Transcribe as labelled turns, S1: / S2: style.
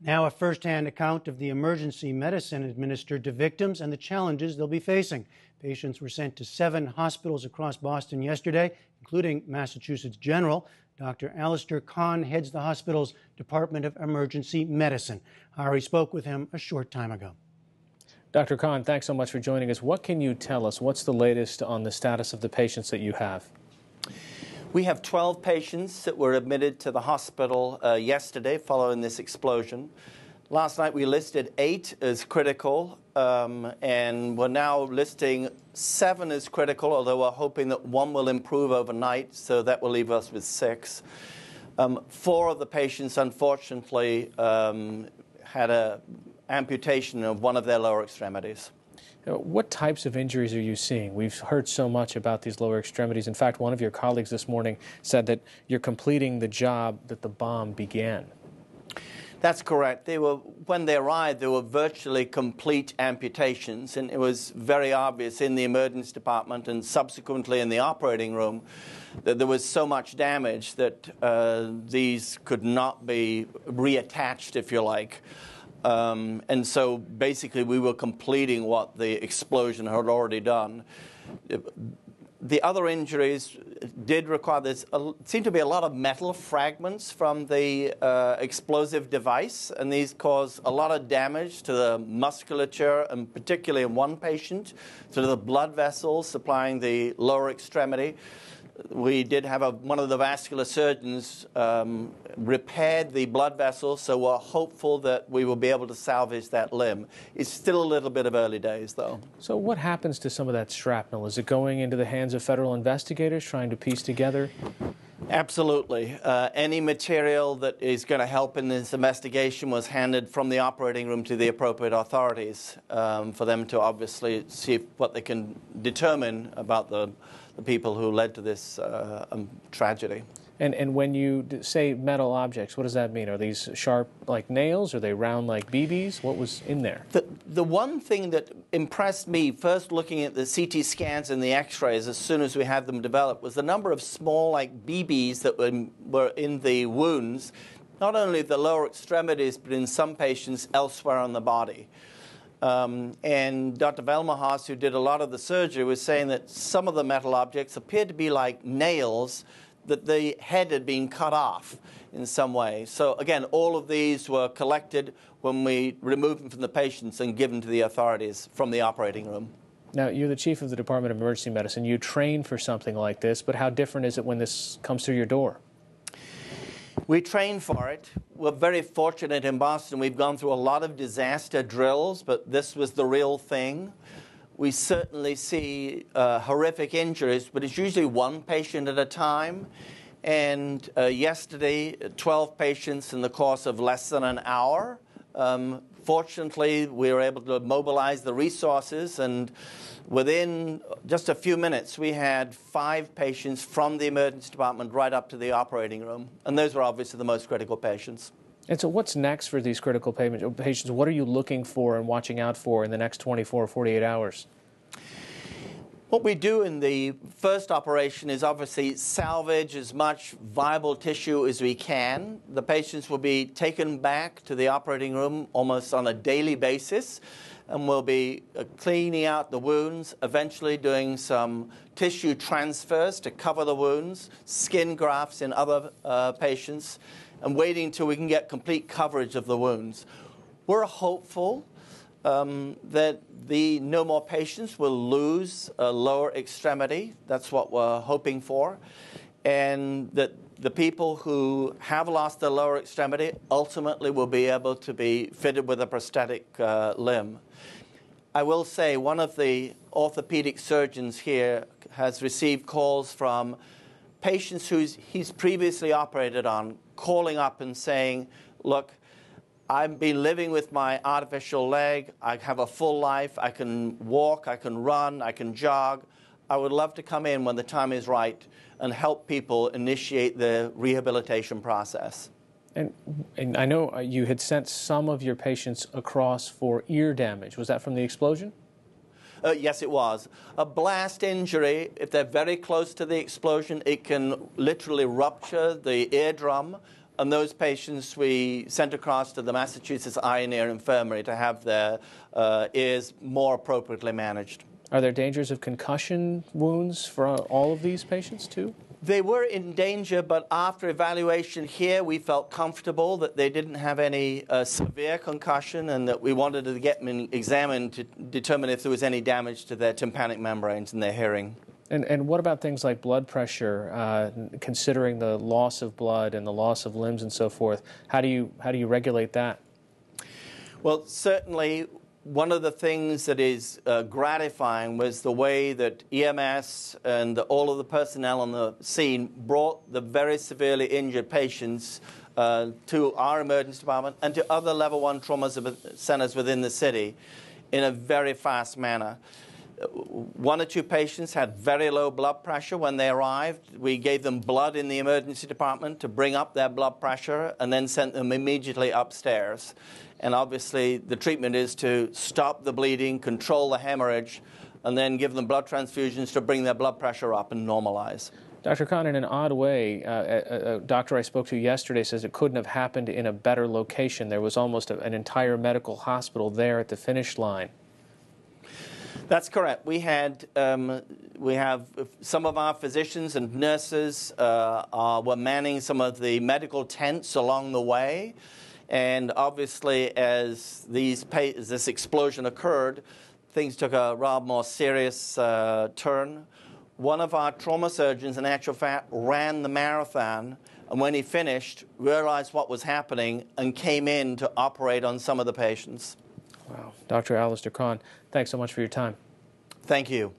S1: Now, a first hand account of the emergency medicine administered to victims and the challenges they'll be facing. Patients were sent to seven hospitals across Boston yesterday, including Massachusetts General. Dr. Alasdair Conn heads the hospital's Department of Emergency Medicine. Hari spoke with him a short time ago.
S2: Dr. Conn, thanks so much for joining us. What can you tell us? What's the latest on the status of the patients that you have?
S3: We have 12 patients that were admitted to the hospital uh, yesterday following this explosion. Last night we listed eight as critical, um, and we're now listing seven as critical, although we're hoping that one will improve overnight, so that will leave us with six. Um, four of the patients, unfortunately, um, had an amputation of one of their lower extremities.
S2: What types of injuries are you seeing? We've heard so much about these lower extremities. In fact, one of your colleagues this morning said that you're completing the job that the bomb began.
S3: That's correct. They were when they arrived, they were virtually complete amputations, and it was very obvious in the emergency department and subsequently in the operating room that there was so much damage that uh, these could not be reattached, if you like. Um, and so basically, we were completing what the explosion had already done. The other injuries did require this uh, seemed to be a lot of metal fragments from the uh, explosive device, and these caused a lot of damage to the musculature, and particularly in one patient, to the blood vessels supplying the lower extremity we did have a, one of the vascular surgeons um, repaired the blood vessel, so we're hopeful that we will be able to salvage that limb. It's still a little bit of early days, though.
S2: So, what happens to some of that shrapnel? Is it going into the hands of federal investigators trying to piece together?
S3: Absolutely. Uh, any material that is going to help in this investigation was handed from the operating room to the appropriate authorities um, for them to obviously see what they can determine about the the people who led to this uh, um, tragedy.
S2: And, and when you say metal objects, what does that mean? Are these sharp like nails? Are they round like BBs? What was in there?
S3: The, the one thing that impressed me first looking at the CT scans and the x rays as soon as we had them developed was the number of small like BBs that were, were in the wounds, not only the lower extremities, but in some patients elsewhere on the body. Um, and Dr. Velmahos, who did a lot of the surgery, was saying that some of the metal objects appeared to be like nails that the head had been cut off in some way. So again, all of these were collected when we removed them from the patients and given to the authorities from the operating room.
S2: Now, you're the chief of the Department of Emergency Medicine. You train for something like this, but how different is it when this comes through your door?
S3: We train for it. We're very fortunate in Boston. We've gone through a lot of disaster drills, but this was the real thing. We certainly see uh, horrific injuries, but it's usually one patient at a time. And uh, yesterday, 12 patients in the course of less than an hour. Um, fortunately, we were able to mobilize the resources and Within just a few minutes, we had five patients from the emergency department right up to the operating room, and those were obviously the most critical patients.
S2: And so, what's next for these critical uh, patients? What are you looking for and watching out for in the next 24 or 48 hours?
S3: What we do in the first operation is obviously salvage as much viable tissue as we can. The patients will be taken back to the operating room almost on a daily basis and we'll be uh, cleaning out the wounds, eventually doing some tissue transfers to cover the wounds, skin grafts in other uh, patients, and waiting until we can get complete coverage of the wounds. We're hopeful um, that the no more patients will lose a lower extremity. That's what we're hoping for. And that the people who have lost their lower extremity ultimately will be able to be fitted with a prosthetic uh, limb. I will say one of the orthopedic surgeons here has received calls from patients who he's previously operated on calling up and saying, Look, I've been living with my artificial leg. I have a full life. I can walk, I can run, I can jog. I would love to come in when the time is right and help people initiate the rehabilitation process.
S2: And, and I know uh, you had sent some of your patients across for ear damage. Was that from the explosion?
S3: Uh, yes, it was. A blast injury, if they're very close to the explosion, it can literally rupture the eardrum. and those patients we sent across to the Massachusetts Eye and Ear Infirmary to have their uh, ears more appropriately managed.
S2: Are there dangers of concussion wounds for all of these patients too?
S3: They were in danger, but after evaluation here, we felt comfortable that they didn't have any uh, severe concussion and that we wanted to get them examined to determine if there was any damage to their tympanic membranes and their hearing.
S2: And, and what about things like blood pressure, uh, considering the loss of blood and the loss of limbs and so forth? How do you, how do you regulate that?
S3: Well, certainly one of the things that is uh, gratifying was the way that EMS and all of the personnel on the scene brought the very severely injured patients uh, to our emergency department and to other level one trauma centers within the city in a very fast manner. One or two patients had very low blood pressure when they arrived. We gave them blood in the emergency department to bring up their blood pressure and then sent them immediately upstairs. And obviously, the treatment is to stop the bleeding, control the hemorrhage, and then give them blood transfusions to bring their blood pressure up and normalize.
S2: Dr. Conn, in an odd way, uh, a, a, doctor I spoke to yesterday says it couldn't have happened in a better location. There was almost a, an entire medical hospital there at the finish line.
S3: That's correct. We had um, we have some of our physicians and nurses uh, are, were manning some of the medical tents along the way. And obviously, as these as this explosion occurred, things took a rather more serious uh, turn. One of our trauma surgeons, in actual fact, ran the marathon, and when he finished, realized what was happening and came in to operate on some of the patients.
S2: Wow. Dr. Alasdair Conn, thanks so much for your time.
S3: Thank you.